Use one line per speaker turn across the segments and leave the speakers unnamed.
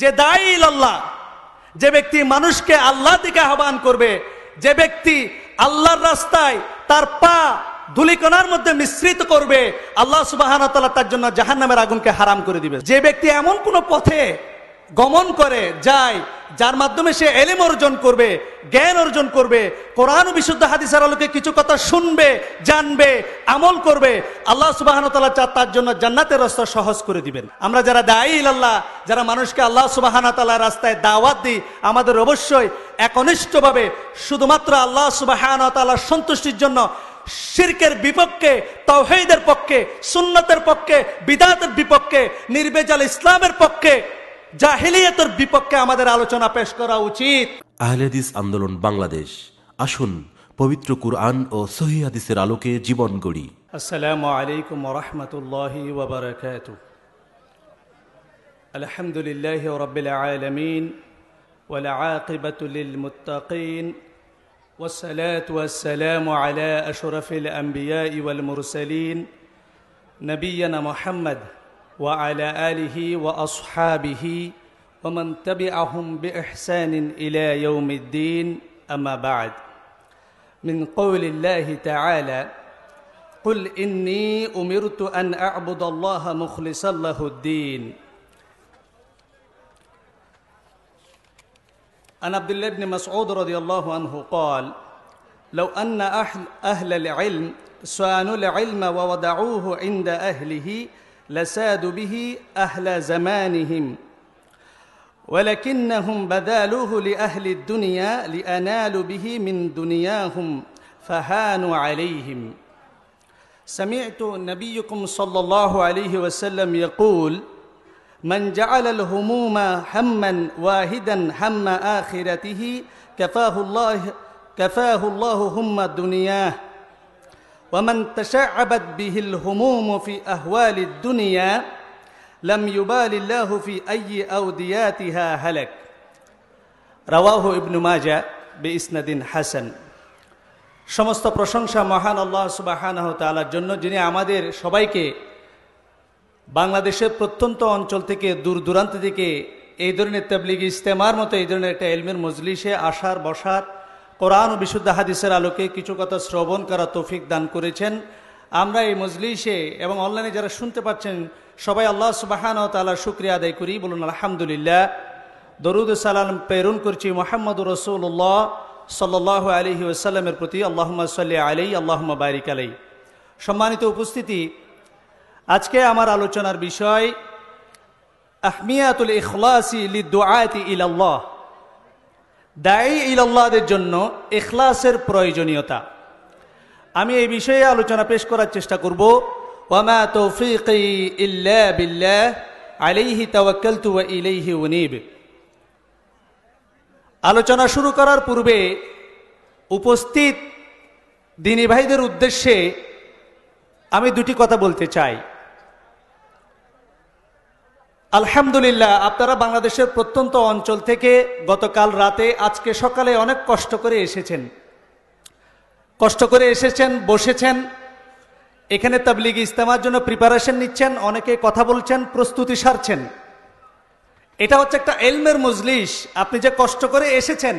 যে দাইল আল্লাহ, যে ব্যক্তি মানুষকে আল্লাহ দিকে আহ্বান করবে, যে ব্যক্তি আল্লাহর রাস্তায় তার পা ধুলিকণার মধ্যে মিশ্রিত করবে, আল্লাহ সুবাহ তার জন্য জাহান্নামের আগুনকে হারাম করে দিবে। যে ব্যক্তি এমন কোন পথে গমন করে, যায়, যার মাধ্যমে সে এলেম অর্জন করবে, জ্ঞান অর্জন করবে, কোরআন বিশুদ্ধ হাদিসের আলোকে কিছু কথা শুনবে, জানবে, আমল করবে, আল্লাহ সুবাহন তার জন্য জান্নাতের রাস্তা সহজ করে দিবেন। আমরা যারা দায়ী আল্লাহ যারা মানুষকে আল্লাহ সুবাহান তাল্লাহ রাস্তায় দাওয়াত দিই, আমাদের অবশ্যই একনিষ্ঠভাবে শুধুমাত্র আল্লাহ সুবাহান তাল্লাহ সন্তুষ্টির জন্য শিরকের বিপক্ষে তৌহিদের পক্ষে, সুন্নতের পক্ষে, বিদাতের বিপক্ষে, নির্বেজাল ইসলামের পক্ষে জাহিলিয়তের বিপক্ষে আমাদের আলোচনা পেশ করা উচিত
আহলেদিস আন্দোলন বাংলাদেশ আসুন পবিত্র কুরআন ও সহি হাদিসের আলোকে জীবন গড়ি
আসসালামু আলাইকুম ওরহমতুল্লাহ ওবরকাত আলহামদুলিল্লাহ রবিল আলমিন والعاقبة للمتقين والصلاة والسلام على أشرف الأنبياء والمرسلين نبينا محمد وعلى آله وأصحابه ومن تبعهم بإحسان إلى يوم الدين. أما بعد من قول الله تعالى قل إني أمرت أن أعبد الله مخلصا له الدين. عن عبد الله بن مسعود رضي الله عنه قال لو أن أهل, العلم سانوا العلم ووضعوه عند أهله لسادوا به أهل زمانهم. ولكنهم بذالوه لأهل الدنيا لأنالوا به من دنياهم فهانوا عليهم. سمعت نبيكم صلى الله عليه وسلم يقول من جعل الهموم هما واحدا هم آخرته كفاه الله كفاه الله هم دنياه ومن تشعبت به الهموم في أهوال الدنيا لم يبال الله في أي أودياتها هلك رواه ابن ماجه بإسناد حسن সমস্ত প্রশংসা মহান আল্লাহ সুবাহানাহ তালার জন্য যিনি আমাদের সবাইকে বাংলাদেশের প্রত্যন্ত অঞ্চল থেকে দূর দূরান্ত থেকে এই ধরনের তাবলিগি ইস্তেমার মতো এই ধরনের একটা এলমের মজলিসে আসার বসার কোরআন ও বিশুদ্ধ হাদিসের আলোকে কিছু কথা শ্রবণ করা তৌফিক দান করেছেন। আমরা এই মজলিসে এবং অনলাইনে যারা শুনতে পাচ্ছেন, সবাই আল্লাহ সুবাহান ও তালার শুক্রিয়া আদায় করি। বলুন, আলহামদুলিল্লাহ। দরুদ সালাম প্রেরণ করছি মোহাম্মদ রসুল্লাহ সাল্লাহ আলহি ওসাল্লামের প্রতি। আল্লাহমা সাল্লি আলাই আল্লাহমা বারিক আলাই সম্মানিত উপস্থিতি, আজকে আমার আলোচনার বিষয়, আহমিয়াতুল ইখলাসি লিদুআতি ইলাল্লাহ। দায়ী ইলাল্লাহদের জন্য এখলাসের প্রয়োজনীয়তা। আমি এই বিষয়ে আলোচনা পেশ করার চেষ্টা করব। ওয়ামা তৌফিকি উনীব। আলোচনা শুরু করার পূর্বে উপস্থিত দিনী ভাইদের উদ্দেশ্যে আমি দুটি কথা বলতে চাই। আলহামদুলিল্লাহ, আপনারা বাংলাদেশের প্রত্যন্ত অঞ্চল থেকে গতকাল রাতে, আজকে সকালে অনেক কষ্ট করে এসেছেন। কষ্ট করে এসেছেন, বসেছেন। এখানে তাবলিগ ইস্তেমার জন্য প্রিপারেশন নিচ্ছেন, অনেকে কথা বলছেন, প্রস্তুতি সারছেন। এটা হচ্ছে একটা এলমের মজলিস, আপনি যে কষ্ট করে এসেছেন,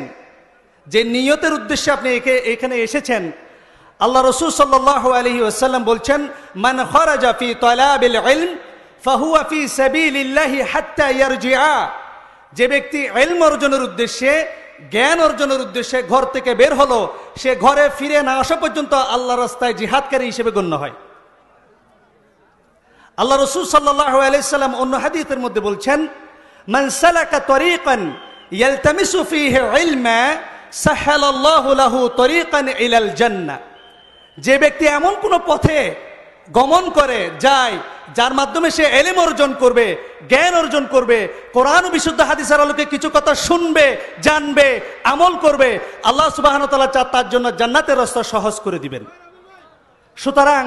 যে নিয়তের উদ্দেশ্যে আপনি একে, এখানে এসেছেন, আল্লাহ রসুল সাল্লাহ আলহি ওসাল্লাম বলছেন, মান খরাজা ফি তলাবিল যে ব্যক্তি ইলম অর্জনের উদ্দেশ্যে, জ্ঞান অর্জনের উদ্দেশ্যে ঘর থেকে বের হলো, সে ঘরে ফিরে না আসা পর্যন্ত আল্লাহ রাস্তায় জিহাদকারী হিসেবে গণ্য হয়। আল্লাহ রসুল সাল্লাহ আলাইসাল্লাম অন্য হাদিতের মধ্যে বলছেন লাহু যে ব্যক্তি এমন কোন পথে গমন করে, যায়, যার মাধ্যমে সে এলেম অর্জন করবে, জ্ঞান অর্জন করবে, কোরআন বিশুদ্ধ হাদিসের আলোকে কিছু কথা শুনবে, জানবে, আমল করবে, আল্লাহ সুবাহন তার জন্য জান্নাতের রাস্তা সহজ করে দিবেন। সুতরাং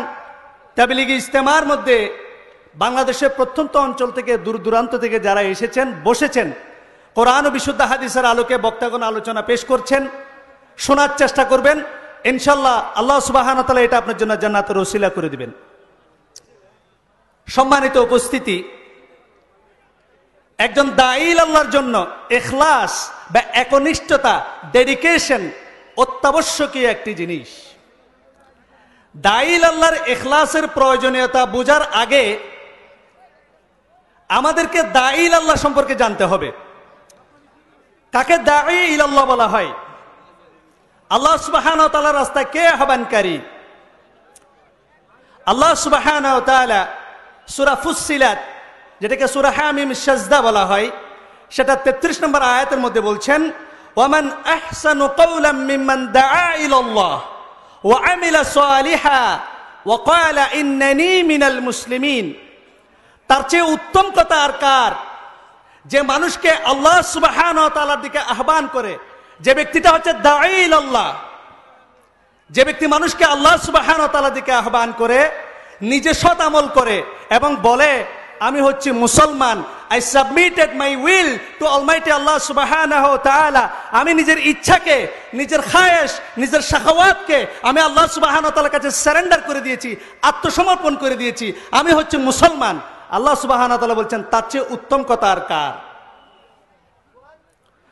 তাবলিগি ইজতেমার মধ্যে বাংলাদেশের প্রত্যন্ত অঞ্চল থেকে দূর দূরান্ত থেকে যারা এসেছেন, বসেছেন, কোরআন বিশুদ্ধ হাদিসের আলোকে বক্তাগণ আলোচনা পেশ করছেন, শোনার চেষ্টা করবেন ইনশাল্লাহ আল্লাহ সুবাহান তালা এটা আপনার জন্য জান্নাতের ওসিলা করে দিবেন। সম্মানিত উপস্থিতি, একজন দাইল আল্লাহর জন্য এখলাস বা একনিষ্ঠতা ডেডিকেশন অত্যাবশ্যকীয় একটি জিনিস। দাইল আল্লাহর এখলাসের প্রয়োজনীয়তা বোঝার আগে আমাদেরকে দাইল আল্লাহ সম্পর্কে জানতে হবে। কাকে দায়ী ইলাল্লাহ বলা হয়? আল্লাহ সুবাহান তালার রাস্তায় কে আহ্বানকারী? আল্লাহ সুবাহান তালা সুরা ফুসিলাত যেটাকে সুরা হামিম সাজদা বলা হয়, সেটা তেত্রিশ নম্বর আয়াতের মধ্যে বলছেন, ওয়ামান আহসানু কওলাম মিম্মান দাআ ইলাল্লাহ, ওয়া আমিলা সালিহা, ওয়া ক্বালা ইন্নানি মিনাল মুসলিমিন। তার চেয়ে উত্তম কথা আর কার? যে মানুষকে আল্লাহ সুবাহান তালার দিকে আহ্বান করে, যে ব্যক্তিটা হচ্ছে দাইল আল্লাহ যে ব্যক্তি মানুষকে আল্লাহ সুবাহান তালার দিকে আহ্বান করে নিজে সৎ আমল করে এবং বলে, আমি হচ্ছি মুসলমান। I submitted my will to almighty Allah সুবাহান আমি নিজের ইচ্ছাকে, নিজের খায়েশ, নিজের শাখাওয়াতকে আমি আল্লাহ সুবাহান তালার কাছে সারেন্ডার করে দিয়েছি, আত্মসমর্পণ করে দিয়েছি। আমি হচ্ছে মুসলমান। আল্লাহ সুবাহান তালা বলছেন, তার চেয়ে উত্তম কথা আর কার?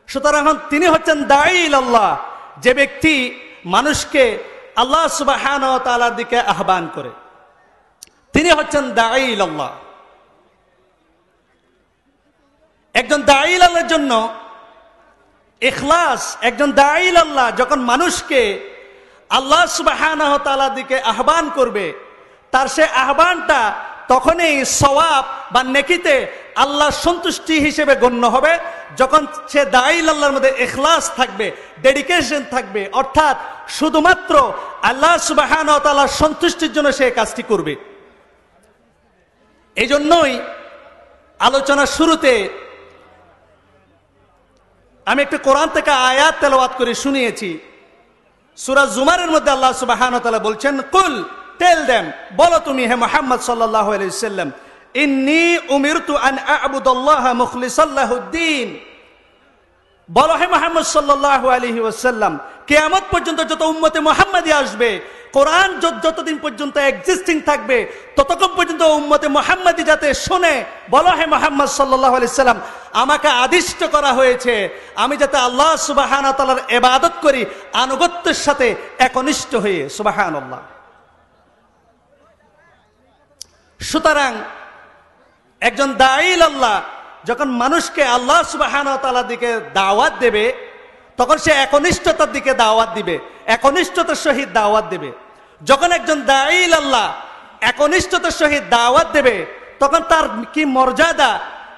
সুতরাং তিনি হচ্ছেন দাইল আল্লাহ যে ব্যক্তি মানুষকে আল্লাহ সুবাহান তালার দিকে আহ্বান করে। তিনি হচ্ছেন দাইল আল্লাহ। একজন দাইল আল্লাহর জন্য এখলাস একজন দাইল আল্লাহ যখন মানুষকে আল্লাহ তালার দিকে আহ্বান করবে, তার সে আহ্বানটা তখনই সওয়াব বা নেকিতে আল্লাহ সন্তুষ্টি হিসেবে গণ্য হবে। যখন সে দাইল আল্লাহর মধ্যে এখলাস থাকবে ডেডিকেশন থাকবে, অর্থাৎ শুধুমাত্র আল্লাহ সুবাহান তালার সন্তুষ্টির জন্য সে কাজটি করবে। এই জন্যই আলোচনার শুরুতে আমি একটু কোরআন থেকে আয়াত তেলাওয়াত করে শুনিয়েছি। সুরাজ জুমারের মধ্যে আল্লাহ সুবাহান তালা বলছেন, কুল টেল দেম বলো তুমি, হে মোহাম্মদ সাল্লাহ আলাইসাল্লাম ইন্নি উমিরতু আন আবুদাল্লাহ মুখলিসাল্লাহুদ্দিন বলো, হে মোহাম্মদ সাল্লাহ আলহি ওয়াসাল্লাম কেয়ামত পর্যন্ত যত উম্মতে মোহাম্মদী আসবে, কোরআন যতদিন পর্যন্ত এক্সিস্টিং থাকবে, ততক্ষণ পর্যন্ত উম্মতে মোহাম্মদী যাতে শোনে, বলো হে মোহাম্মদ সাল্লাহ আলাইসাল্লাম আমাকে আদিষ্ট করা হয়েছে, আমি যাতে আল্লাহ সুবাহান তালার এবাদত করি, আনুগত্যের সাথে একনিষ্ঠ হয়ে সুবাহান আল্লাহ সুতরাং একজন দাইল আল্লাহ, যখন মানুষকে আল্লাহ সুবাহান তালার দিকে দাওয়াত দেবে তখন সে একনিষ্ঠতার দিকে দাওয়াত দিবে, একনিষ্ঠতার সহিত দাওয়াত দেবে। যখন একজন দাইল আল্লাহ একনিষ্ঠতার সহিত দাওয়াত দেবে, তখন তার কি মর্যাদা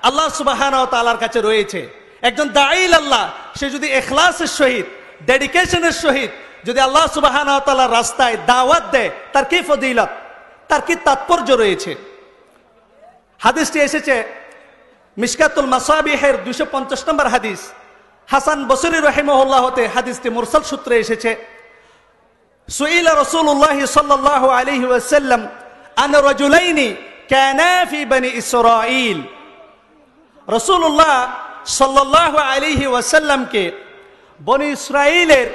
আল্লাহ সুবাহান তালার কাছে রয়েছে। একজন দাইল আল্লাহ, সে যদি এখলাসের সহিত, ডেডিকেশনের সহিত যদি আল্লাহ সুবাহান রাস্তায় দাওয়াত দেয়, তার কি ফদিলত তার কি তাৎপর্য রয়েছে? হাদিসটি এসেছে মিসকাতুল মাসাবিহের দুশো পঞ্চাশ নম্বর হাদিস। হাসান বসরি রহিমহল্লাহ হতে হাদিসটি মুরসাল সূত্রে এসেছে সুইলা রসুল্লাহ সাল্লাহ আলহি ওয়াসাল্লাম আন রজুলাইনি কানা ফি বনি ইসরাইল রসুল্লাহ সাল্লাহ আলিহি ওয়াসাল্লামকে বনি ইসরাইলের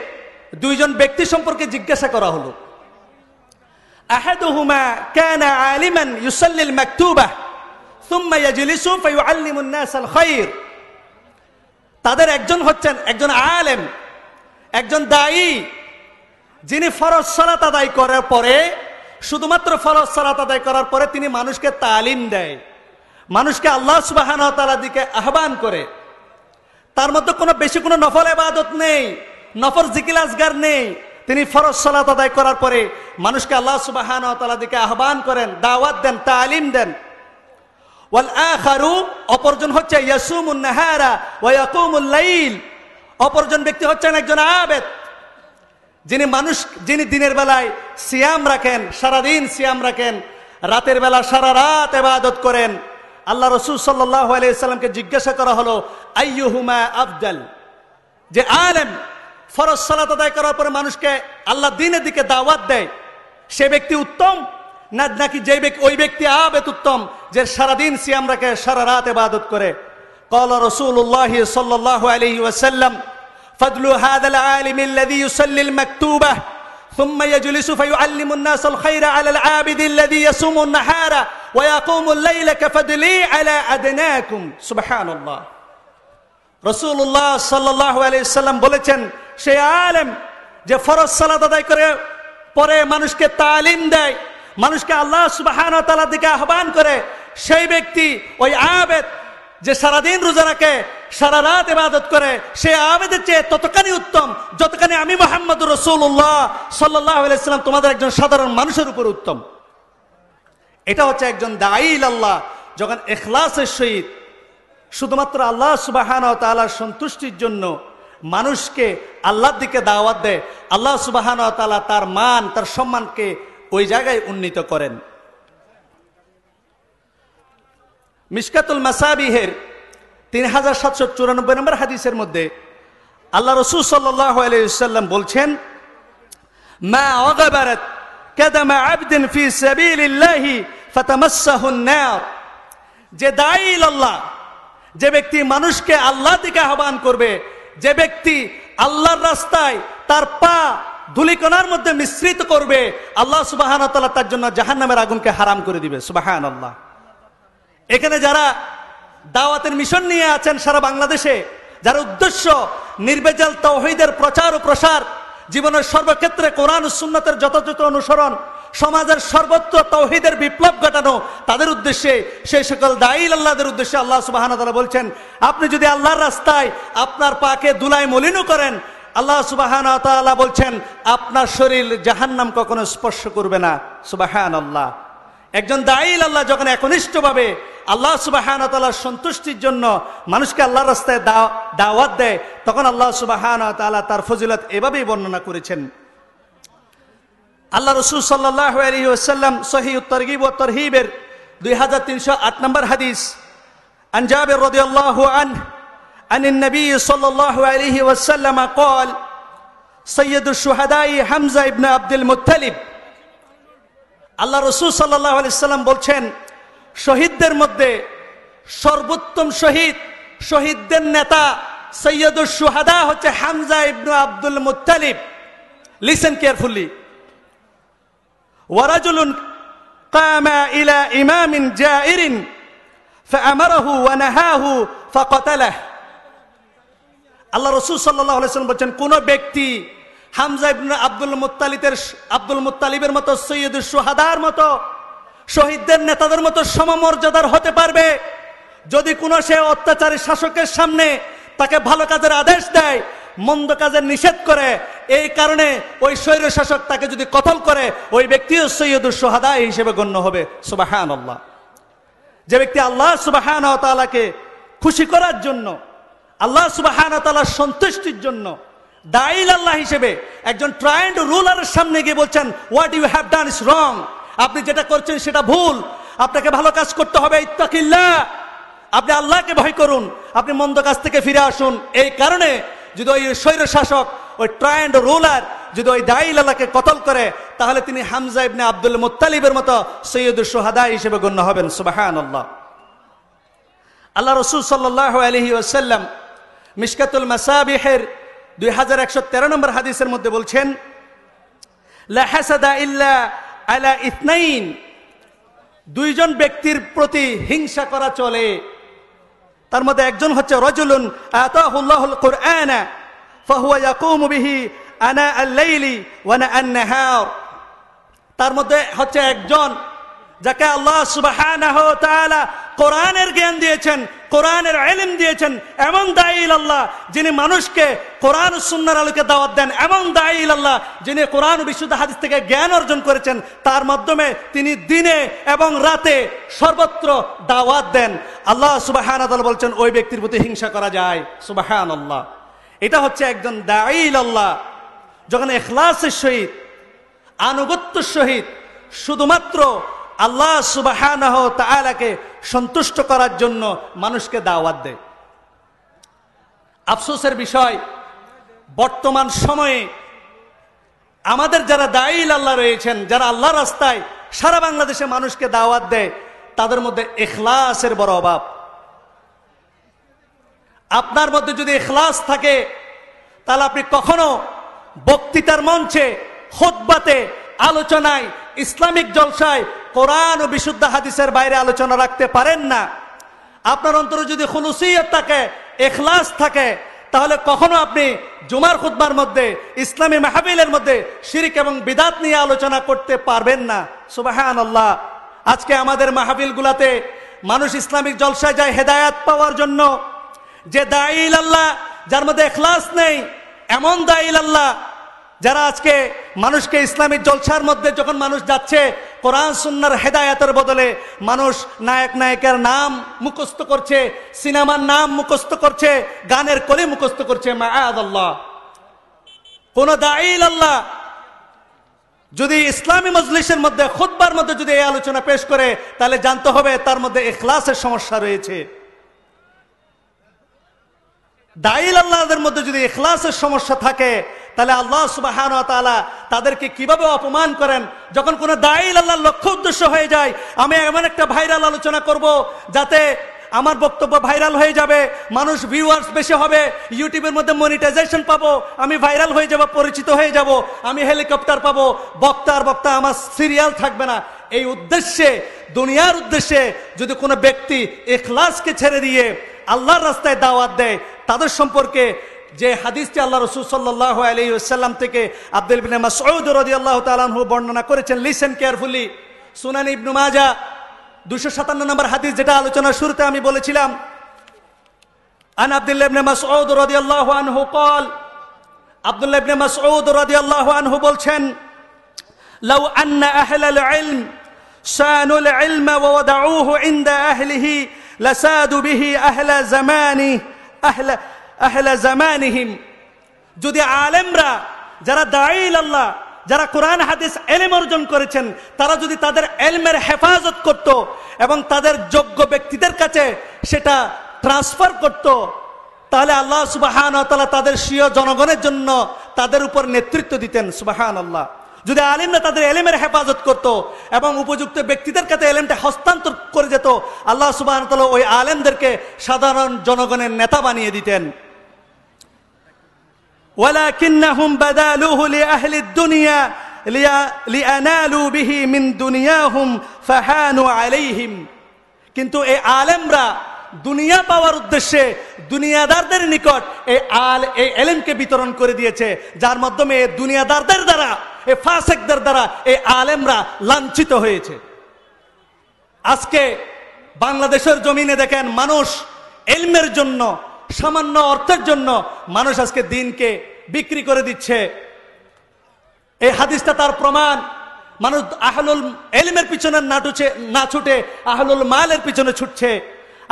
দুইজন ব্যক্তি সম্পর্কে জিজ্ঞাসা করা হলো আহাদুহুমা কানা আলিমান ইউসাল্লিল মাকতুবাহ ثم يجلس فيعلم الناس الخير তাদের একজন হচ্ছেন একজন আলেম, একজন দায়ী, যিনি ফরজ সালাত আদায় করার পরে, শুধুমাত্র ফরজ সালাত আদায় করার পরে তিনি মানুষকে তালিম দেয়, মানুষকে আল্লাহ সুবাহান তালা দিকে আহ্বান করে। তার মধ্যে কোনো বেশি কোনো নফল এবাদত নেই নফর জিকিল আজগার নেই। তিনি ফরজ সালাত আদায় করার পরে মানুষকে আল্লাহ সুবাহান তালা দিকে আহ্বান করেন, দাওয়াত দেন, তালিম দেন। ওয়াল আখারু, অপরজন হচ্ছে ইয়াসুমুন নাহারা ওয়া ইয়াকুমুল লাইল। অপরজন ব্যক্তি হচ্ছেন একজন আবেদ। যিনি মানুষ, যিনি দিনের বেলায় সিয়াম রাখেন, সারাদিন সিয়াম রাখেন, রাতের বেলা সারা রাত এবাদত করেন। আল্লাহ রসুল সাল্লাহ আলাইসাল্লামকে জিজ্ঞাসা করা হলো, আইয়ুহুমা আফজাল যে আলেম, ফরজ সালাত আদায় করার পরে মানুষকে আল্লাহ দিনের দিকে দাওয়াত দেয়। সে ব্যক্তি উত্তম না নাকি যে ব্যক্তি ওই ব্যক্তি আবেত উত্তম যে সারাদিন সিয়াম রাখে সারা রাত এবাদত করে قال رسول الله صلى الله عليه وسلم فضل هذا العالم الذي يصلي المكتوبة ثم يجلس فيعلم الناس الخير على العابد الذي يصوم النهار ويقوم الليل كفضلي على أدناكم سبحان الله রসুল্লাহ সাল্লাহ আলাইসাল্লাম বলেছেন সে আলেম যে ফরজ সালাদ আদায় করে পরে মানুষকে তালিম দেয় মানুষকে আল্লাহ সুবাহান তালার দিকে আহ্বান করে, সেই ব্যক্তি ওই আবেদ যে সারাদিন রোজা রাখে, সারা রাত ইবাদত করে, সে আবেদের চেয়ে ততখানি উত্তম যতখানি আমি মোহাম্মদ রসুল্লাহ সাল্লাহ আলাইসাল্লাম তোমাদের একজন সাধারণ মানুষের উপর উত্তম। এটা হচ্ছে একজন দাইল আল্লাহ যখন এখলাসের সহিত শুধুমাত্র আল্লাহ সুবাহান তালার সন্তুষ্টির জন্য মানুষকে আল্লাহর দিকে দাওয়াত দেয়, আল্লাহ সুবাহান তালা তার মান, তার সম্মানকে ওই জায়গায় উন্নীত করেন। মিসকাতুল মাসাবিহের তিন হাজার সাতশো চুরানব্বই নম্বর হাদিসের মধ্যে আল্লাহ রসুল সাল্লাহ আলাইসাল্লাম বলছেন, মা অগাবারাত কাদামা আবদিন ফি সাবিলিল্লাহি ফাতামাসসাহুন নার যে দাইল আল্লাহ, যে ব্যক্তি মানুষকে আল্লাহ দিকে আহ্বান করবে, যে ব্যক্তি আল্লাহর রাস্তায় তার পা ধুলিকণার মধ্যে মিশ্রিত করবে, আল্লাহ সুবাহান তার জন্য জাহান নামের আগুনকে হারাম করে দিবে সুবাহান আল্লাহ এখানে যারা দাওয়াতের মিশন নিয়ে আছেন সারা বাংলাদেশে, যার উদ্দেশ্য নির্বেজাল তৌহিদের প্রচার ও প্রসার, জীবনের সর্বক্ষেত্রে কোরআন সুন্নতের যথাযথ অনুসরণ, সমাজের সর্বত্র তৌহিদের বিপ্লব ঘটানো, তাদের উদ্দেশ্যে সেই সকল দাইল আল্লাহদের উদ্দেশ্যে আল্লাহ সুবাহান বলছেন, আপনি যদি আল্লাহর রাস্তায় আপনার পাকে দুলাই মলিন করেন আল্লাহ সুবাহান বলছেন, আপনার শরীর জাহান্নাম কখনো স্পর্শ করবে না। সুবাহান আল্লাহ একজন দাইল আল্লাহ যখন একনিষ্ঠভাবে আল্লাহ সুবাহান তালার সন্তুষ্টির জন্য মানুষকে আল্লাহর রাস্তায় দাওয়াত দেয়, তখন আল্লাহ সুবাহান তালা তার ফজিলত এভাবেই বর্ণনা করেছেন। আল্লাহ রসুল সাল্লাহ আলী ওসাল্লাম সহি তরগিব ও তরহিবের দুই হাজার তিনশো আট নম্বর হাদিস আনজাবের রদি আল্লাহ আন عن النبي صلى الله عليه وسلم قال سيد الشهداء حمزة ابن عبد المطلب আল্লাহ রসুল সাল্লাহ আলাইসাল্লাম বলছেন শহীদদের মধ্যে সর্বোত্তম শহীদ শহীদদের নেতা সৈয়দুল সুহাদা হচ্ছে Hamza ibnu Abdul Muttalib listen carefully ওয়ারাজুলুন قام إلى إمام جائر فأمره ونهاه فقتله আল্লাহ রসুল সাল্লাহ আলাইসাল্লাম বলছেন, কোন ব্যক্তি হামজা আব্দুল মুত্তালিবের আব্দুল মুত্তালিবের মতো, সৈয়দ সুহাদার মতো, শহীদদের নেতাদের মতো সমমর্যাদার হতে পারবে? যদি কোনো সে অত্যাচারী শাসকের সামনে তাকে ভালো কাজের আদেশ দেয়, মন্দ কাজের নিষেধ করে, এই কারণে ওই স্বৈর শাসক তাকে যদি কতল করে, ওই ব্যক্তিও সৈয়দ সোহাদা হিসেবে গণ্য হবে। সুবাহান আল্লাহ যে ব্যক্তি আল্লাহ সুবাহান তালাকে খুশি করার জন্য আল্লাহ সুবাহান সন্তুষ্টির জন্য দাইল আল্লাহ হিসেবে একজন ট্রায়েন্ড রুলারের সামনে গিয়ে বলছেন what you have done is wrong আপনি যেটা করছেন সেটা ভুল। আপনাকে ভালো কাজ করতে হবে ইত্তাকিল্লা আপনি আল্লাহকে ভয় করুন। আপনি মন্দ কাজ থেকে ফিরে আসুন। এই কারণে যদি ওই স্বৈর শাসক, ওই ট্রায়েন্ড রুলার যদি ওই দাইল আল্লাহকে কতল করে, তাহলে তিনি হামজা ইবনে আব্দুল মুত্তালিবের মতো সৈয়দ সোহাদা হিসেবে গণ্য হবেন। সুবাহান আল্লাহ আল্লাহ রসুল সাল্লাহ আলহি ওসাল্লাম মিসকাতুল মাসাবিহের দুই হাজার একশো তেরো নম্বর হাদিসের মধ্যে বলছেন ইল্লা ইতনাইন দুইজন ব্যক্তির প্রতি হিংসা করা চলে। তার মধ্যে একজন হচ্ছে রজুলুন তার মধ্যে হচ্ছে একজন যাকে আল্লাহ কোরআনের জ্ঞান দিয়েছেন কোরআনের এলিম দিয়েছেন, এমন দাইল আল্লাহ যিনি মানুষকে কোরআন সুন্নার আলোকে দাওয়াত দেন, এমন দাইল আল্লাহ যিনি কোরআন বিশুদ্ধ হাদিস থেকে জ্ঞান অর্জন করেছেন, তার মাধ্যমে তিনি দিনে এবং রাতে সর্বত্র দাওয়াত দেন। আল্লাহ সুবাহান আদাল বলছেন, ওই ব্যক্তির প্রতি হিংসা করা যায়। সুবাহান আল্লাহ এটা হচ্ছে একজন দাইল আল্লাহ। যখন এখলাসের সহিত আনুগত্য সহিত, শুধুমাত্র আল্লাহ সুবাহান তালাকে সন্তুষ্ট করার জন্য মানুষকে দাওয়াত দেয়। আফসোসের বিষয়, বর্তমান সময়ে আমাদের যারা দায়ীল আল্লাহ রয়েছেন, যারা আল্লাহ রাস্তায় সারা বাংলাদেশে মানুষকে দাওয়াত দেয়, তাদের মধ্যে এখলাসের বড় অভাব। আপনার মধ্যে যদি এখলাস থাকে, তাহলে আপনি কখনো বক্তৃতার মঞ্চে হোদবাতে আলোচনায়, ইসলামিক জলসায়, কোরআন ও বিশুদ্ধ হাদিসের বাইরে আলোচনা রাখতে পারেন না। আপনার অন্তরে যদি খুলুসিয়ত থাকে এখলাস থাকে, তাহলে কখনো আপনি জুমার খুতবার মধ্যে, ইসলামী মাহাবিলের মধ্যে শিরিক এবং বিদাত নিয়ে আলোচনা করতে পারবেন না। সুবাহান আল্লাহ আজকে আমাদের মাহাবিল গুলাতে মানুষ ইসলামিক জলসায় যায় হেদায়াত পাওয়ার জন্য। যে দাইল আল্লাহ, যার মধ্যে এখলাস নেই, এমন দাইল আল্লাহ যারা আজকে মানুষকে ইসলামিক জলসার মধ্যে যখন মানুষ যাচ্ছে, কোরআন, সুন্নার হেদায়াতের বদলে মানুষ নায়ক, নায়কের নাম মুখস্থ করছে, সিনেমার নাম মুখস্থ করছে, গানের কলি মুখস্থ করছে কোন দাইল আল্লাহ যদি ইসলামী মজলিসের মধ্যে খুদ্বার মধ্যে যদি এই আলোচনা পেশ করে, তাহলে জানতে হবে তার মধ্যে এখলাসের সমস্যা রয়েছে। দাইল আল্লাহদের মধ্যে যদি এখলাসের সমস্যা থাকে তাহলে আল্লাহ সুবাহান তাদেরকে কীভাবে অপমান করেন? যখন কোনো দাইল আল্লাহর লক্ষ্য উদ্দেশ্য হয়ে যায়, আমি এমন একটা ভাইরাল আলোচনা করব যাতে আমার বক্তব্য ভাইরাল হয়ে যাবে, মানুষ ভিউয়ার্স বেশি হবে, ইউটিউবের মধ্যে মনিটাইজেশন পাবো, আমি ভাইরাল হয়ে যাব, পরিচিত হয়ে যাব, আমি হেলিকপ্টার পাবো বক্তার বক্তা আমার সিরিয়াল থাকবে না। এই উদ্দেশ্যে, দুনিয়ার উদ্দেশ্যে যদি কোনো ব্যক্তি এখলাসকে ছেড়ে দিয়ে আল্লাহর রাস্তায় দাওয়াত দেয়, তাদের সম্পর্কে যে হাদিসটি আল্লাহ রসুল সাল্লাহ আলী সাল্লাম থেকে আব্দুল বিন মাসউদ রাদিয়াল্লাহু তাআলা আনহু বর্ণনা করেছেন লিসেন কেয়ারফুলি সুনান ইবনু মাজা দুশো সাতান্ন নম্বর হাদিস যেটা আলোচনার শুরুতে আমি বলেছিলাম আন আব্দুল্লাহ ইবনে মাসউদ রাদিয়াল্লাহু আনহু قال আব্দুল্লাহ ইবনে মাসউদ রাদিয়াল্লাহু আনহু বলছেন لو أن أهل العلم سانوا العلم ووضعوه عند أهله لسادوا به أهل زمانه أهل জামানিহিম। যদি আলেমরা, যারা দায়ীল আল্লাহ, যারা কোরআন, হাদিস, এলেম অর্জন করেছেন, তারা যদি তাদের এলমের হেফাজত করত এবং তাদের যোগ্য ব্যক্তিদের কাছে সেটা ট্রান্সফার করত, তাহলে আল্লাহ সুবাহান তাদের স্বীয় জনগণের জন্য তাদের উপর নেতৃত্ব দিতেন সুবাহান আল্লাহ যদি আলিমরা তাদের এলেমের হেফাজত করত এবং উপযুক্ত ব্যক্তিদের কাছে এলেমটা হস্তান্তর করে যেত আল্লাহ সুবাহ ওই আলেমদেরকে সাধারণ জনগণের নেতা বানিয়ে দিতেন ولكنهم بذلوه لأهل الدنيا لينالوا به من دنياهم فهانوا عليهم কিন্তু এই আলেমরা দুনিয়া পাওয়ার উদ্দেশ্যে দুনিয়াদারদের নিকট এই আল, এই এলেমকে বিতরণ করে দিয়েছে, যার মাধ্যমে দুনিয়াদারদের দ্বারা, এই ফাসেকদের দ্বারা এই আলেমরা লাঞ্ছিত হয়েছে। আজকে বাংলাদেশের জমিনে দেখেন মানুষ এলমের জন্য, সামান্য অর্থের জন্য মানুষ আজকে দিনকে বিক্রি করে দিচ্ছে। এই হাদিসটা তার প্রমাণ। মানুষ আহলুল এলমের পিছনে না ছুটে আহলুল মালের পিছনে ছুটছে।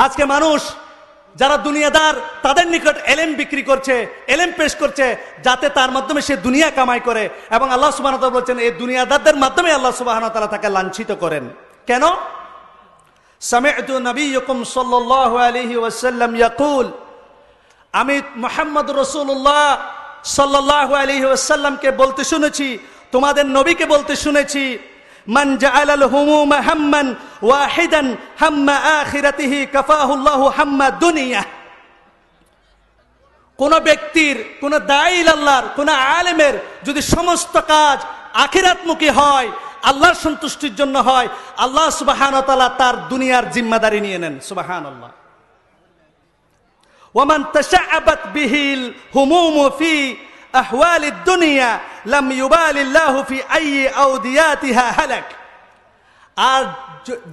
আজকে মানুষ যারা দুনিয়াদার, তাদের নিকট এলেম বিক্রি করছে, এলেম পেশ করছে, যাতে তার মাধ্যমে সে দুনিয়া কামাই করে। এবং আল্লাহ সুবাহ বলছেন এই দুনিয়াদারদের মাধ্যমে আল্লাহ সুবাহ তাকে লাঞ্ছিত করেন। কেন? আমি মোহাম্মদ রসুল্লাহ সাল্লাহ আলি ওয়াসাল্লামকে বলতে শুনেছি, তোমাদের নবীকে বলতে শুনেছি। মান জাআলাল হুমুম হাম্মান ওয়াহিদান হাম্মা আখিরাতিহি কাফাহুল্লাহু হাম্মা দুনিয়া কোন ব্যক্তির কোন দাইল আল্লাহর কোন আলেমের যদি সমস্ত কাজ আখিরাতমুখী হয় আল্লাহর সন্তুষ্টির জন্য হয় আল্লাহ সুবাহান তার দুনিয়ার জিম্মাদারি নিয়ে নেন সুবাহান আল্লাহ ومن تشعبت به الهموم في أحوال الدنيا لم يبال الله في أي أودياتها هلك আর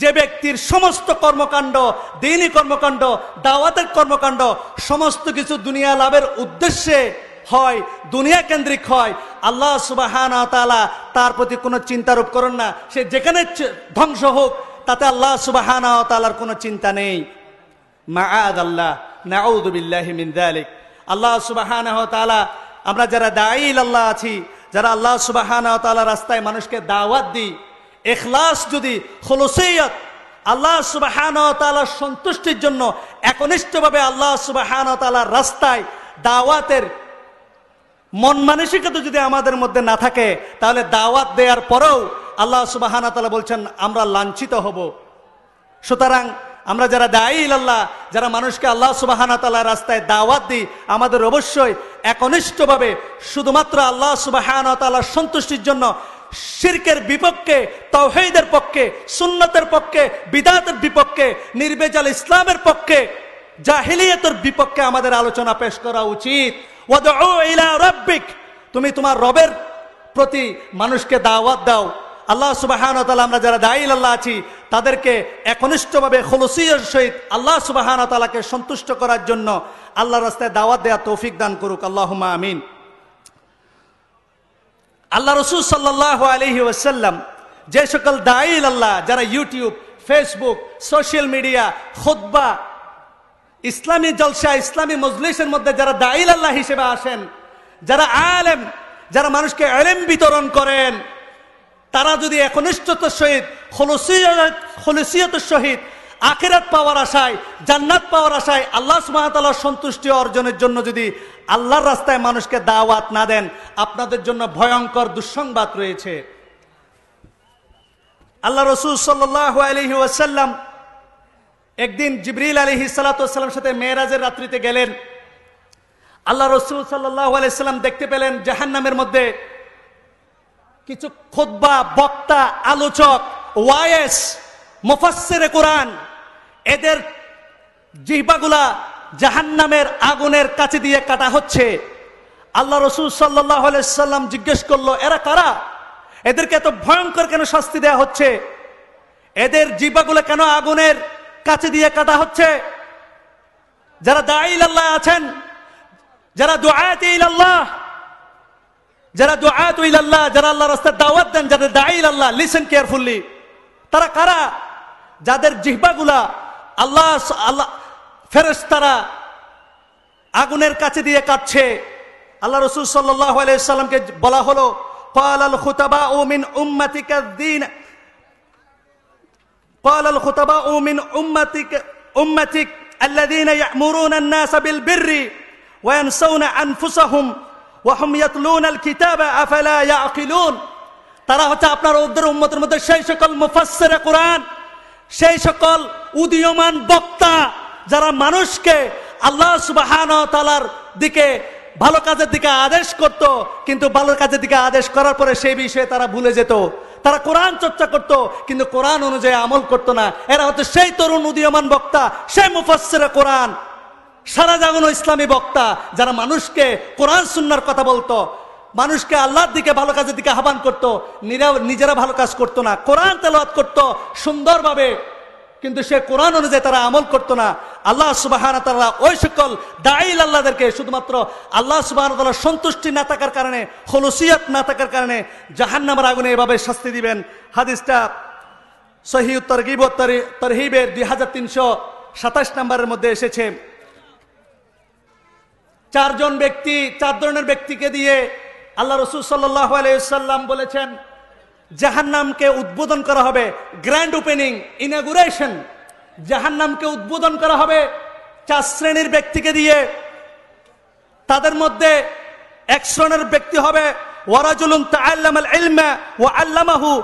যে ব্যক্তির সমস্ত কর্মকাণ্ড দিনই কর্মকাণ্ড দাওয়াতের কর্মকাণ্ড সমস্ত কিছু দুনিয়া লাভের উদ্দেশ্যে হয় দুনিয়া কেন্দ্রিক হয় আল্লাহ সুবাহান তালা তার প্রতি কোনো চিন্তারোপ করেন না সে যেখানে ধ্বংস হোক তাতে আল্লাহ সুবাহান তালার কোনো চিন্তা নেই মাআদ আল্লাহ নাউদুবিল্লাহি মিন যালিক আল্লাহ সুবহানাহু ওয়া তাআলা আমরা যারা দাঈল আল্লাহ আছি, যারা আল্লাহ সুবহানাহু ওয়া তাআলা রাস্তায় মানুষকে দাওয়াত দিই এখলাস যদি, খুলুসিয়ত, আল্লাহ সুবহানাহু ওয়া সন্তুষ্টির জন্য একনিষ্ঠভাবে আল্লাহ সুবহানাহু ওয়া রাস্তায় দাওয়াতের মন মানসিকতা যদি আমাদের মধ্যে না থাকে, তাহলে দাওয়াত দেওয়ার পরেও আল্লাহ সুবহানাহু ওয়া তাআলা বলছেন, আমরা লাঞ্ছিত হব। সুতরাং আমরা যারা দায়ী আল্লাহ যারা মানুষকে আল্লাহ সুবাহানা তালা রাস্তায় দাওয়াত দিই, আমাদের অবশ্যই একনিষ্ঠভাবে শুধুমাত্র আল্লাহ সুবাহানা তালার সন্তুষ্টির জন্য শিরকের বিপক্ষে তৌহিদের পক্ষে, সুন্নতের পক্ষে, বিদাতের বিপক্ষে, নির্বেজাল ইসলামের পক্ষে, জাহিলিয়তের বিপক্ষে আমাদের আলোচনা পেশ করা উচিত। তুমি তোমার রবের প্রতি মানুষকে দাওয়াত দাও। আল্লাহ সুবাহান তালা আমরা যারা দায়ীল আল্লাহ আছি, তাদেরকে একনিষ্ঠভাবে খলসিয়র সহিত আল্লাহ সুবাহান তালাকে সন্তুষ্ট করার জন্য আল্লাহ রাস্তায় দাওয়াত দেয়া তৌফিক দান করুক। আল্লাহ আমিন। আল্লাহ রসুল সাল্লাহ আলহি ওয়াসাল্লাম, যে সকল দায়ীল আল্লাহ, যারা ইউটিউব, ফেসবুক, সোশ্যাল মিডিয়া খুদ্া ইসলামী জলসা, ইসলামী মজলিসের মধ্যে যারা দায়ীল আল্লাহ হিসেবে আসেন, যারা আলেম, যারা মানুষকে আলেম বিতরণ করেন তারা যদি একনিষ্ঠতার সহিত খলসিয়তের সহিত আখেরাত পাওয়ার আশায়, জান্নাত পাওয়ার আশায় আল্লাহ সুবাহতাল্লাহর সন্তুষ্টি অর্জনের জন্য যদি আল্লাহর রাস্তায় মানুষকে দাওয়াত না দেন, আপনাদের জন্য ভয়ঙ্কর দুঃসংবাদ রয়েছে। আল্লাহ রসুল ওয়াসাল্লাম একদিন জিবরিল আলহি সাল্লাতামের সাথে মেয়েরাজের রাত্রিতে গেলেন। আল্লাহ রসুল সাল্লাহ আলাইসাল্লাম দেখতে পেলেন জাহান্নামের মধ্যে কিছু খোদ্া বক্তা, আলোচক, ওয়াইএস, মুফাসসির কোরআন, এদের জিহবাগুলা জাহান্নামের আগুনের কাছে দিয়ে কাটা হচ্ছে। আল্লাহ রসুল সাল্লাহ সাল্লাম জিজ্ঞেস করল, এরা কারা? এদেরকে এত ভয়ঙ্কর কেন শাস্তি দেয়া হচ্ছে? এদের জিবাগুলো কেন আগুনের কাছে দিয়ে কাটা হচ্ছে? যারা দাইল আল্লাহ আছেন, যারা দোয়াত আল্লাহ যারা দোয়াত আল্লাহ যারা আল্লাহ রাস্তায় দাওয়াত দেন যাদের দাইল আল্লাহ লিসেন কেয়ারফুললি তারা কারা যাদের জিহবাগুলা আল্লাহ আল্লাহ ফেরেস তারা আগুনের কাছে দিয়ে কাটছে আল্লাহ রসুল সাল্লাহ আলাইসাল্লামকে বলা হলো قال الخطباء من أمتك الدين قال الخطباء من أمتك أمتك الذين يأمرون الناس بالبر وينسون أنفسهم তারা হচ্ছে আপনার ওদের উম্মতের মধ্যে সেই সকল মুফাসের কোরআন, সেই সকল উদীয়মান বক্তা, যারা মানুষকে আল্লাহ সুবাহান তালার দিকে, ভালো কাজের দিকে আদেশ করত, কিন্তু ভালো কাজের দিকে আদেশ করার পরে সেই বিষয়ে তারা ভুলে যেত। তারা কোরআন চর্চা করত, কিন্তু কোরআন অনুযায়ী আমল করত না। এরা হচ্ছে সেই তরুণ উদীয়মান বক্তা, সেই মুফাসের কোরআন। সারা জাগানো ইসলামী বক্তা যারা মানুষকে কোরআন, সুন্নার কথা বলতো, মানুষকে আল্লাহর দিকে ভালো কাজের দিকে আহ্বান করতো নিজেরা ভালো কাজ করতো না। কোরআন তেলাওয়াত করতো সুন্দরভাবে, কিন্তু সে কোরআন অনুযায়ী তারা আমল করতো না। আল্লাহ সুবাহ ওই সকল দাইল আল্লাহদেরকে শুধুমাত্র আল্লাহ সুবাহ সন্তুষ্টি না থাকার কারণে হলুসিয়ত না থাকার কারণে জাহান্নামের আগুনে এভাবে শাস্তি দিবেন। হাদিসটা সহি উত্তর তরহিবের দুই হাজার তিনশো সাতাশ নম্বরের মধ্যে এসেছে। চারজন ব্যক্তি চার ধরনের ব্যক্তিকে দিয়ে আল্লাহ রসুল সাল্লাহ আলাইসাল্লাম বলেছেন জাহান্নামকে উদ্বোধন করা হবে গ্র্যান্ড ওপেনিং ইনাগুরেশন জাহান্নামকে উদ্বোধন করা হবে চার শ্রেণীর ব্যক্তিকে দিয়ে তাদের মধ্যে এক শ্রেণীর ব্যক্তি হবে ورجل تعلم العلم وعلمه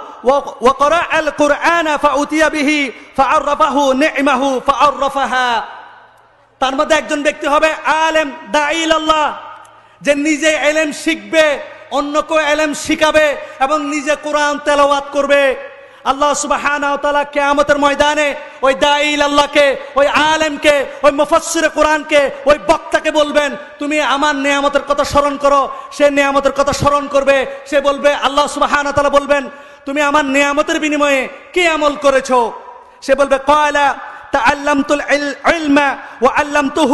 وقرأ القرآن فأتي به فعرفه نعمه فعرفها তার মধ্যে একজন ব্যক্তি হবে আলেম দাইল আল্লাহ যে নিজে এলেম শিখবে, অন্য কেউ এলেম শিখাবে এবং নিজে কোরআন তেলাওয়াত করবে। আল্লাহ সুবাহানা কেয়ামতের ময়দানে ওই দাইল আল্লাহকে ওই আলেমকে, ওই মুফাসসির কোরআনকে, ওই বক্তাকে বলবেন, তুমি আমার নিয়ামতের কথা স্মরণ করো। সে নিয়ামতের কথা স্মরণ করবে। সে বলবে, আল্লাহ সুবাহানা তালা বলবেন, তুমি আমার নিয়ামতের বিনিময়ে কে আমল করেছ? সে বলবে কয়লা تعلمت العلم وعلمته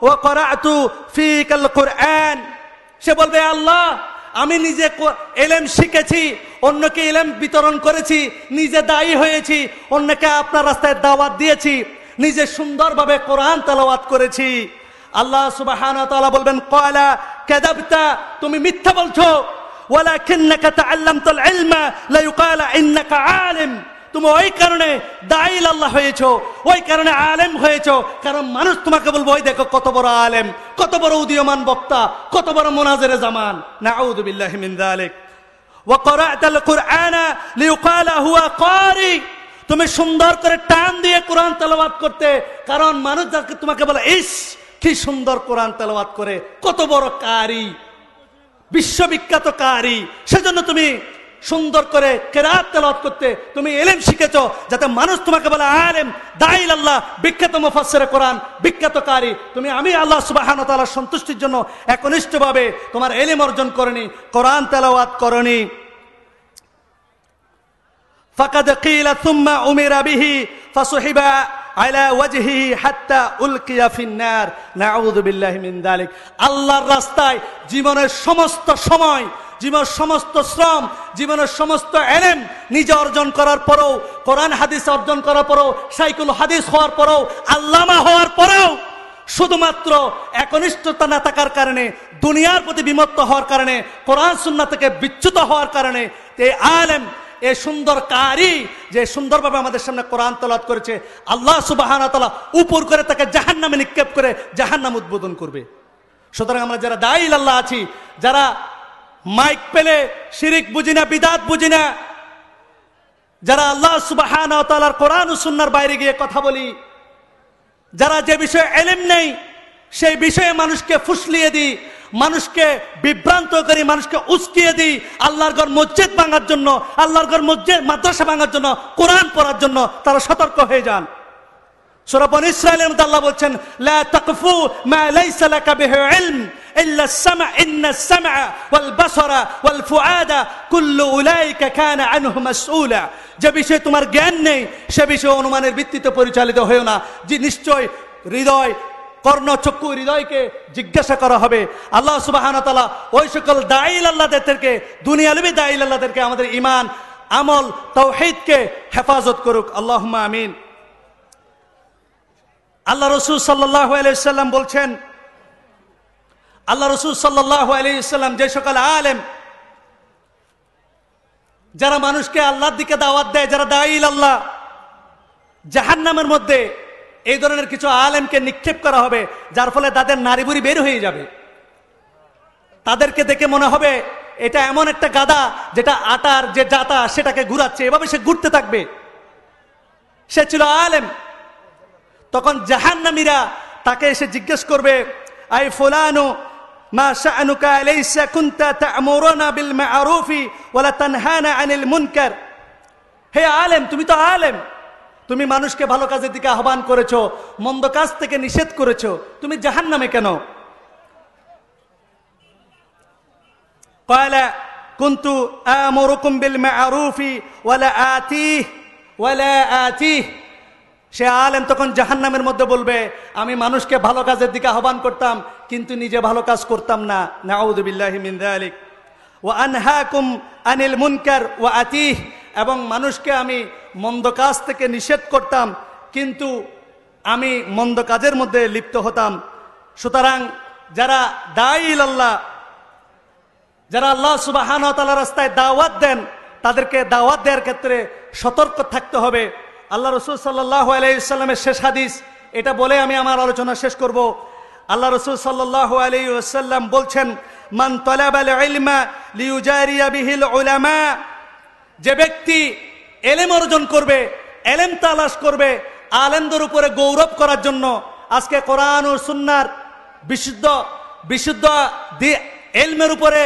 وقرأت فيك القرآن সে বলবে আল্লাহ আমি নিজে এলেম শিখেছি অন্যকে এলেম বিতরণ করেছি নিজে দায়ী হয়েছি অন্যকে আপনার রাস্তায় দাওয়াত দিয়েছি নিজে সুন্দরভাবে কোরআন তালাওয়াত করেছি আল্লাহ সুবাহান বলবেন কয়লা কেদাবতা তুমি মিথ্যা বলছো ولكنك تعلمت العلم لا يقال انك عالم তুমি ওই কারণে দাইল আল্লাহ হয়েছ, ওই কারণে আলেম হয়েছ। কারণ মানুষ তোমাকে বলব, ওই দেখো কত বড় আলেম, কত বড় উদীয়মান বক্তা, কত বড় মোনাজের জামান। নাউযু বিল্লাহি মিন যালিক। ওয়া ক্বরাআতাল কুরআনা লিইকালা হুয়া ক্বারি তুমি সুন্দর করে টান দিয়ে কোরআন তেলাওয়াত করতে, কারণ মানুষ যাকে তোমাকে বলে, ইস, কি সুন্দর কোরআন তেলাওয়াত করে, কত বড় কারি, বিশ্ববিখ্যাত কারি। সেজন্য তুমি সুন্দর করে কেরাত তেলাওয়াত করতে তুমি এলেম শিখেছো যাতে মানুষ তোমাকে বলে আলেম দাইল আল্লাহ বিখ্যাত মুফাসসিরে কোরআন বিখ্যাত কারি তুমি আমি আল্লাহ সুবহানাহু ওয়া তাআলার সন্তুষ্টির জন্য একনিষ্ঠভাবে তোমার এলেম অর্জন করনি কোরআন তেলাওয়াত করনি فقد قيل ثم أمر به فصحب على وجهه حتى ألقي في النار نعوذ بالله من ذلك আল্লাহর রাস্তায় জীবনের সমস্ত সময় জীবনের সমস্ত শ্রম, জীবনের সমস্ত এলেম নিজে অর্জন করার পরেও, কোরআন হাদিস অর্জন করার পরেও, সাইকুল হাদিস হওয়ার পরেও, আল্লামা হওয়ার পরেও শুধুমাত্র একনিষ্ঠতা না থাকার কারণে, দুনিয়ার প্রতি বিমত্ত হওয়ার কারণে, কোরআন সুন্না থেকে বিচ্যুত হওয়ার কারণে এই আলেম, এ সুন্দর কারি যে সুন্দরভাবে আমাদের সামনে কোরআন তলাত করেছে, আল্লাহ সুবাহান তালা উপর করে তাকে জাহান নামে নিক্ষেপ করে জাহান নাম উদ্বোধন করবে। সুতরাং আমরা যারা দায়ী আল্লাহ আছি, যারা মাইক পেলে শিরিক বুঝি না, বিদাত বুঝি না। যারা আল্লাহ সুবাহান তালার কোরআন সুন্নার বাইরে গিয়ে কথা বলি, যারা যে বিষয়ে এলেম নেই, সেই বিষয়ে মানুষকে ফুসলিয়ে দিই, মানুষকে বিভ্রান্ত করি মানুষকে উস্কিয়ে দিই, আল্লাহর ঘর মসজিদ ভাঙার জন্য, আল্লাহর ঘর মসজিদ, মাদ্রাসা ভাঙার জন্য, কোরআন পড়ার জন্য তারা সতর্ক হয়ে যান। সুরাবন ইসরায়েলের মধ্যে আল্লাহ বলছেন, লা তাকফু মা লাইসা লাকা বিহি ইলম। ইল্লা السمع ان السمع والبصر والفؤاد كل اولئك كان عنه مسؤولا যে বিষয়ে তোমার জ্ঞান নেই সে বিষয়ে অনুমানের ভিত্তিতে পরিচালিত হয়েও না যে নিশ্চয় হৃদয় কর্ণ চক্ষু হৃদয়কে জিজ্ঞাসা করা হবে আল্লাহ সুবাহান তালা ওই সকল দাইল আল্লাহদেরকে দুনিয়ালবি দাইল আল্লাহদেরকে আমাদের ইমান আমল তৌহিদকে হেফাজত করুক আল্লাহ আমিন আল্লাহ রসুল সাল্লাহ আলাইসাল্লাম বলছেন আল্লাহ রসুল সাল্লাহ আলাইসাল্লাম যে সকল আলেম, যারা মানুষকে আল্লাহর দিকে দাওয়াত দেয়, যারা দাইল আল্লাহ জাহান্নামের মধ্যে এই ধরনের কিছু আলেমকে নিক্ষেপ করা হবে, যার ফলে তাদের নারী বুড়ি বের হয়ে যাবে। তাদেরকে দেখে মনে হবে এটা এমন একটা গাদা যেটা আটার যে জাতা সেটাকে ঘুরাচ্ছে, এভাবে সে ঘুরতে থাকবে। সে ছিল আলেম। তখন জাহান্নামীরা তাকে এসে জিজ্ঞেস করবে আই ফুলানু মা শাআনুকা আলাইসা কুনতা তা'মুরুনা বিল মা'রুফি ওয়ালা তানহানা আনিল মুনকার হে আলেম তুমি তো আলেম তুমি মানুষকে ভালো কাজের দিকে আহ্বান করেছো মন্দ কাজ থেকে নিষেধ করেছো তুমি জাহান্নামে কেন قال كنت آمركم بالمعروف ولا آتيه ولا آتيه সে আলেম তখন জাহান্নামের মধ্যে বলবে আমি মানুষকে ভালো কাজের দিকে আহ্বান করতাম কিন্তু নিজে ভালো কাজ করতাম না। নাউদুবিল্লাহি মিন যালিক। ওয়া আনহাকুম আনিল মুনকার ওয়া আতিহ। এবং মানুষকে আমি মন্দ কাজ থেকে নিষেধ করতাম, কিন্তু আমি মন্দ কাজের মধ্যে লিপ্ত হতাম। সুতরাং যারা দাইল আল্লাহ যারা আল্লাহ সুবাহান তালা রাস্তায় দাওয়াত দেন, তাদেরকে দাওয়াত দেওয়ার ক্ষেত্রে সতর্ক থাকতে হবে। আল্লাহ রসুল সাল্লাহ আলাইসাল্লামের শেষ হাদিস, এটা বলে আমি আমার আলোচনা শেষ করব। আল্লাহ রসুল সাল্লাহ আলাইসাল্লাম বলছেন, মান বিহিল উলামা যে ব্যক্তি এলেম অর্জন করবে, এলেম তালাশ করবে, আলেমদের উপরে গৌরব করার জন্য আজকে কোরআন ও সুন্নার বিশুদ্ধ বিশুদ্ধ দি এলমের উপরে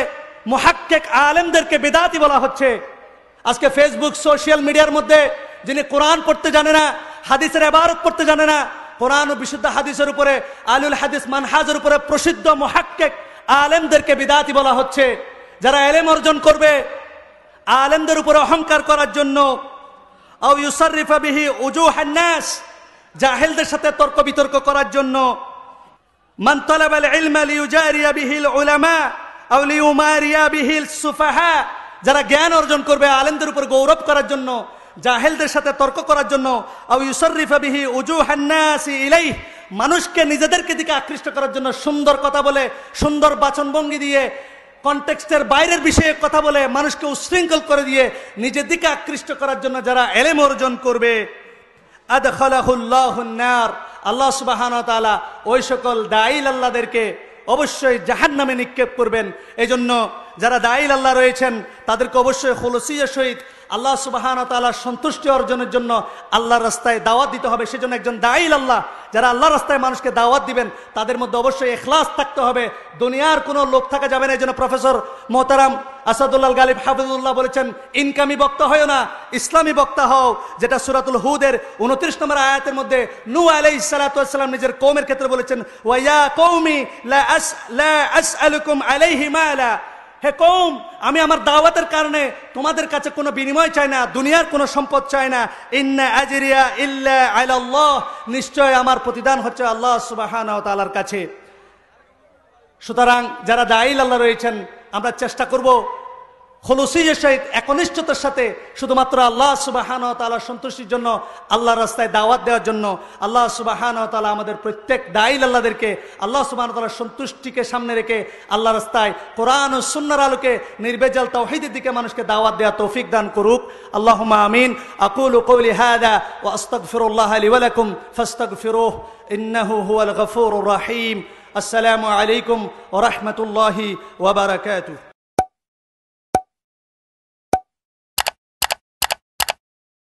মহাক্কেক আলেমদেরকে বেদাতি বলা হচ্ছে। আজকে ফেসবুক সোশ্যাল মিডিয়ার মধ্যে যিনি কোরআন পড়তে জানে না, হাদিসের এবারত পড়তে জানে না কোরআন ও বিশুদ্ধ হাদিসের উপরে আলুল হাদিস মানহাজের উপরে প্রসিদ্ধ মহাক্কেক আলেমদেরকে বিদাতি বলা হচ্ছে। যারা এলেম অর্জন করবে, আলেমদের উপরে অহংকার করার জন্য জাহেলদের সাথে তর্ক বিতর্ক করার জন্য যারা জ্ঞান অর্জন করবে, আলেমদের উপর গৌরব করার জন্য জাহেলদের সাথে তর্ক করার জন্য মানুষকে নিজেদেরকে দিকে আকৃষ্ট করার জন্য সুন্দর কথা বলে, সুন্দর বাচন বাচনভঙ্গি দিয়ে, কনটেক্সটের বাইরের বিষয়ে কথা বলে, মানুষকে উশৃঙ্খল করে দিয়ে নিজের দিকে আকৃষ্ট করার জন্য যারা এলেম অর্জন করবে। আল্লাহ সুবাহান তাআলা ওই সকল দাইল আল্লাহদেরকে অবশ্যই জাহান নামে নিক্ষেপ করবেন। এই যারা দাইল আল্লাহ রয়েছেন, তাদেরকে অবশ্যই হলসিয়া সহিত আল্লাহ সুবাহান তালার সন্তুষ্টি অর্জনের জন্য আল্লাহর রাস্তায় দাওয়াত দিতে হবে। সেজন্য একজন দায়ীল আল্লাহ, যারা আল্লাহ রাস্তায় মানুষকে দাওয়াত দিবেন, তাদের মধ্যে অবশ্যই এখলাস থাকতে হবে। দুনিয়ার কোনো লোক থাকা যাবে না। এই জন্য প্রফেসর মোহতারাম আসাদুল্লাহ গালিব হাফিজুল্লাহ বলেছেন, ইনকামি বক্তা হয় না, ইসলামী বক্তা হও। যেটা সুরাতুল হুদের উনত্রিশ নম্বর আয়াতের মধ্যে নু আলাই সালাতাম নিজের কৌমের ক্ষেত্রে বলেছেন, ওয়া কৌমি লা আস, লা আসআলুকুম আলাইহি মালা। হে কৌম আমি আমার দাওয়াতের কারণে তোমাদের কাছে কোনো বিনিময় চাই না, দুনিয়ার কোনো সম্পদ চাই না। ইন্না আজরিয়া ইল্লা আল্লাহ নিশ্চয় আমার প্রতিদান হচ্ছে আল্লাহ সুবাহান তালার কাছে। সুতরাং যারা দায়িল আল্লাহ রয়েছেন, আমরা চেষ্টা করব খলুসিজের সহিত একনিষ্ঠতার সাথে শুধুমাত্র আল্লাহ সুবাহান তালার সন্তুষ্টির জন্য আল্লাহ রাস্তায় দাওয়াত দেওয়ার জন্য, আল্লাহ সুবাহান তালা আমাদের প্রত্যেক দায়ীল আল্লাহদেরকে, আল্লাহ সুবাহ তালার সন্তুষ্টিকে সামনে রেখে আল্লাহ রাস্তায় কোরআন ও সুন্নার আলোকে নির্বেজাল তৌহিদের দিকে মানুষকে দাওয়াত দেওয়া তৌফিক দান করুক। আল্লাহ আমিন। আকুল কৌলি হাদা ও আস্তাগফিরুল্লাহ আলী ওয়ালাকুম ফাস্তাগফিরুহ, ইন্নাহু হুয়াল গফুরুর রাহিম। আসসালামু আলাইকুম ওয়া রাহমাতুল্লাহি ওয়া বারাকাতুহু।